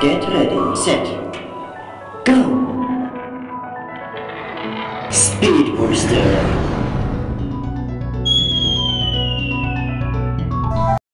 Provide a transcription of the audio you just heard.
Get ready, set, go! Speed Booster.